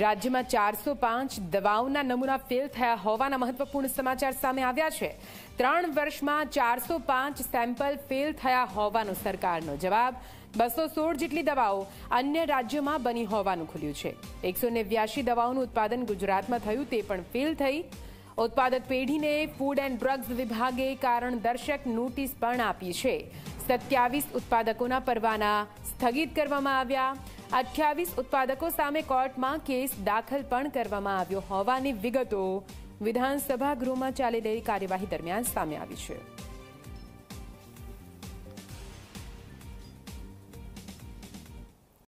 રાજ્યમાં ચારસો પાંચ દવાઓના નમૂના ફેલ થયા હોવાના મહત્વપૂર્ણ સમાચાર સામે આવ્યા છે. ત્રણ વર્ષમાં ચારસો પાંચ સેમ્પલ ફેલ થયા હોવાનો સરકારનો જવાબ. બસો સોળ જેટલી દવાઓ અન્ય રાજ્યોમાં બની હોવાનું ખુલ્યું છે. એકસો નેવ્યાસી દવાઓનું ઉત્પાદન ગુજરાતમાં થયું તે પણ ફેલ થઈ. ઉત્પાદક પેઢીને ફૂડ એન્ડ ડ્રગ્સ વિભાગે કારણ દર્શક નોટિસ પણ આપી છે. સત્યાવીસ ઉત્પાદકોના પરવાના સ્થગિત કરવામાં આવ્યા. અઠ્યાવીસ ઉત્પાદકો સામે કોર્ટમાં કેસ દાખલ પણ કરવામાં આવ્યો હોવાની વિગતો વિધાનસભા ગૃહમાં ચાલી રહેલી કાર્યવાહી દરમિયાન સામે આવી છે.